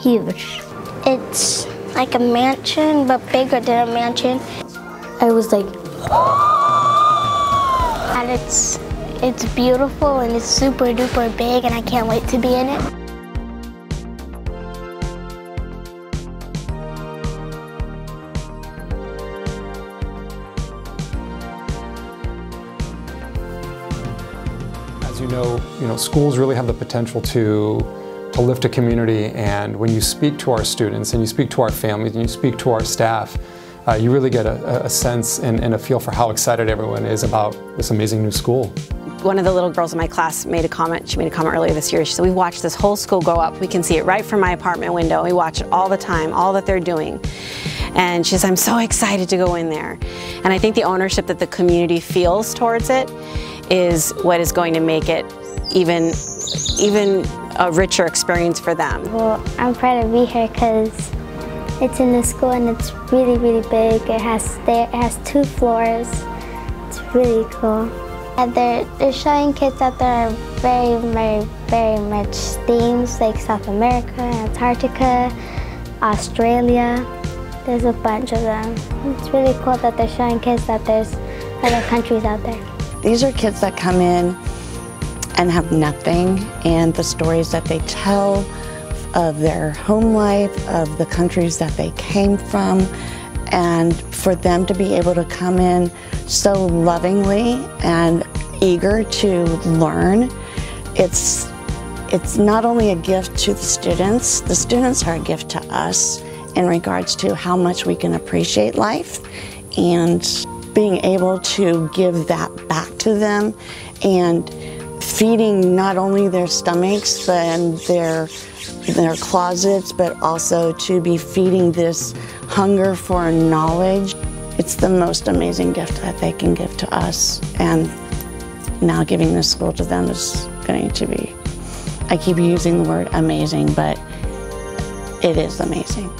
huge. It's like a mansion, but bigger than a mansion. I was like, and it's it's beautiful and it's super duper big, and I can't wait to be in it. As you know, you know, schools really have the potential to to lift a community and when you speak to our students and you speak to our families and you speak to our staff, uh, you really get a, a sense and, and, a feel for how excited everyone is about this amazing new school. One of the little girls in my class made a comment, she made a comment earlier this year, she said, we watched this whole school grow up. We can see it right from my apartment window. We watch it all the time, all that they're doing. And she says, I'm so excited to go in there. And I think the ownership that the community feels towards it is what is going to make it even, even a richer experience for them. Well, I'm proud to be here because it's in the school and it's really, really big. It has it has two floors. It's really cool. And they're, they're showing kids that there are very, very, very much themes like South America, Antarctica, Australia. There's a bunch of them. It's really cool that they're showing kids that there's other countries out there. These are kids that come in and have nothing and the stories that they tell of their home life, of the countries that they came from, and for them to be able to come in so lovingly and eager to learn, it's it's not only a gift to the students, the students are a gift to us in regards to how much we can appreciate life and being able to give that back to them and feeding not only their stomachs and their their closets, but also to be feeding this hunger for knowledge. It's the most amazing gift that they can give to us. And now giving this school to them is going to be, I keep using the word amazing, but it is amazing.